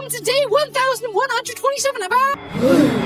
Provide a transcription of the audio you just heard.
welcome to day 1127 of